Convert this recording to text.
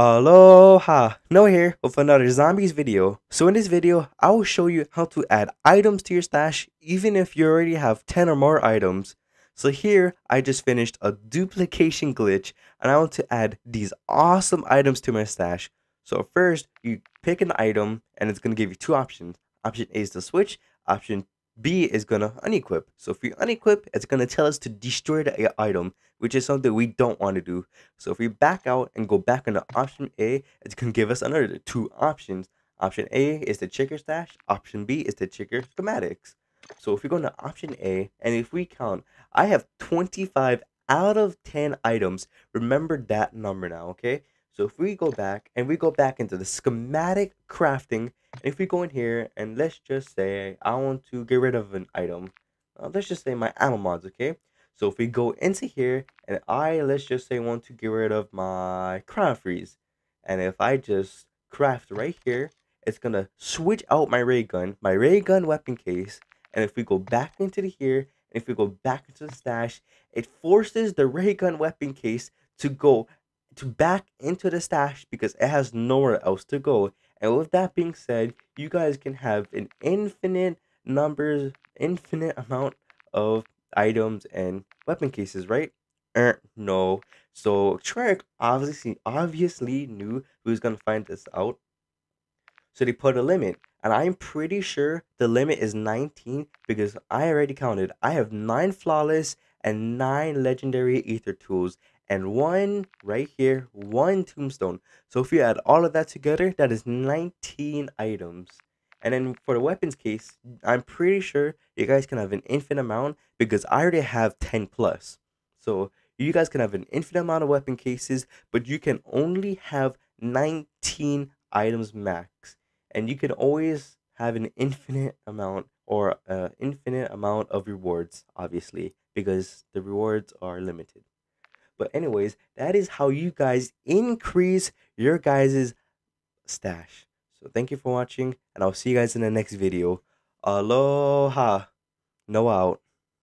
Aloha! Noah here with another zombies video. So in this video, I will show you how to add items to your stash even if you already have 10 or more items. So here, I just finished a duplication glitch and I want to add these awesome items to my stash. So first, you pick an item and it's going to give you two options. Option A is to switch, option B is going to unequip. So if we unequip, it's going to tell us to destroy the item, which is something we don't want to do. So if we back out and go back into option A, it's to give us another two options. Option A is the check your stash. Option B is the check your schematics. So if we go into option A, and if we count, I have 25 out of 10 items. Remember that number now, okay? So if we go back and we go back into the schematic crafting, and if we go in here and let's just say I want to get rid of an item, uh, let's just say my ammo mods, okay? So if we go into here and I let's just say want to get rid of my cryo freeze, and if I just craft right here, it's gonna switch out my ray gun, my ray gun weapon case, and if we go back into the here, and if we go back into the stash, it forces the ray gun weapon case to go to back into the stash because it has nowhere else to go. And with that being said, you guys can have an infinite numbers, infinite amount of items and weapon cases, right? Er, no. So Treyarch obviously obviously knew who was gonna find this out. So they put a limit. And I'm pretty sure the limit is 19 because I already counted. I have 9 flawless and 9 legendary aether tools and one right here, one tombstone. So if you add all of that together, that is 19 items. And then for the weapons case, I'm pretty sure you guys can have an infinite amount because I already have 10 plus. So you guys can have an infinite amount of weapon cases, but you can only have 19 items max. And you can always have an infinite amount or an infinite amount of rewards, obviously, because the rewards are limited. But anyways, that is how you guys increase your guys' stash. So thank you for watching, and I'll see you guys in the next video. Aloha. No out.